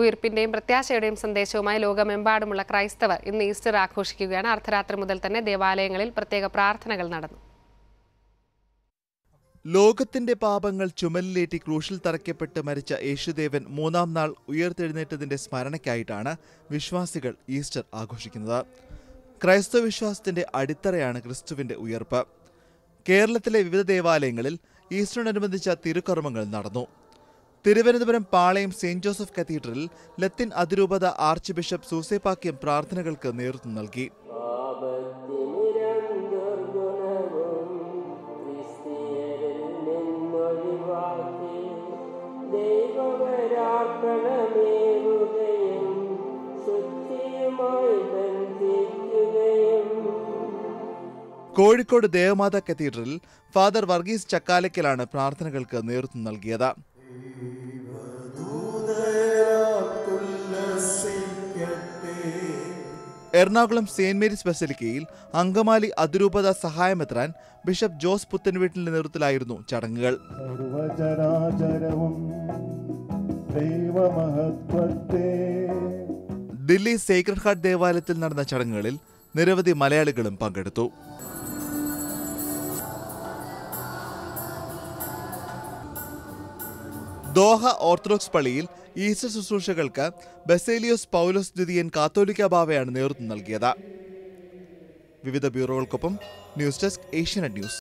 ഉയിർപ്പിന്റെയും പ്രത്യാശയുടെയും സന്ദേശവുമായി ലോകമെമ്പാടുമുള്ള ക്രൈസ്തവർ ഇന്ന് ഈസ്റ്റർ ആഘോഷിക്കുകയാണ്. അർദ്ധരാത്രി മുതൽ തന്നെ ദേവാലയങ്ങളിൽ പ്രത്യേക പ്രാർത്ഥനകൾ നടന്നു. ലോകത്തിന്റെ പാപങ്ങൾ ചുമലിലേറ്റി ക്രൂശിൽ തറയ്ക്കപ്പെട്ട് മരിച്ച യേശുദേവൻ മൂന്നാം നാൾ ഉയർത്തെഴുന്നേറ്റതിന്റെ സ്മരണയ്ക്കായിട്ടാണ് വിശ്വാസികൾ ഈസ്റ്റർ ആഘോഷിക്കുന്നത്. ക്രൈസ്തവ വിശ്വാസത്തിന്റെ അടിത്തറയാണ് ക്രിസ്തുവിന്റെ ഉയർപ്പ്. കേരളത്തിലെ വിവിധ ദേവാലയങ്ങളിൽ ഈസ്റ്ററിനനുബന്ധിച്ച തിരുക്കർമ്മങ്ങൾ നടന്നു. തിരുവനന്തപുരം പാളയം സെന്റ് ജോസഫ് കത്തീഡ്രലിൽ ലത്തിൻ അതിരൂപത ആർച്ച് ബിഷപ്പ് സൂസേപ്പാക്യം പ്രാർത്ഥനകൾക്ക് നേതൃത്വം നൽകി. കോഴിക്കോട് ദേവമാതാ കത്തീഡ്രലിൽ ഫാദർ വർഗീസ് ചക്കാലയ്ക്കലാണ് പ്രാർത്ഥനകൾക്ക് നേതൃത്വം നൽകിയത്. എറണാകുളം സെയിന്റ് മേരീസ് ബസലിക്കയിൽ അങ്കമാലി അതിരൂപത സഹായമെത്രാൻ ബിഷപ്പ് ജോസ് പുത്തൻവീട്ടിന്റെ നേതൃത്വത്തിലായിരുന്നു ചടങ്ങുകൾ. ദില്ലി സേക്രഡ് ഹാർട്ട് ദേവാലയത്തിൽ നടന്ന ചടങ്ങുകളിൽ നിരവധി മലയാളികളും പങ്കെടുത്തു. ദോഹ ഓർത്തഡോക്സ് പള്ളിയിൽ ഈസ്റ്റർ ശുശ്രൂഷകൾക്ക് ബസേലിയോസ് പൗലോസ് ദ്വിതീയൻ കാത്തോലിക്ക ബാവയാണ് നേതൃത്വം നൽകിയത്. വിവിധ ബ്യൂറോകൾക്കൊപ്പം ന്യൂസ് ഡെസ്ക് ഏഷ്യനെറ്റ് ന്യൂസ്.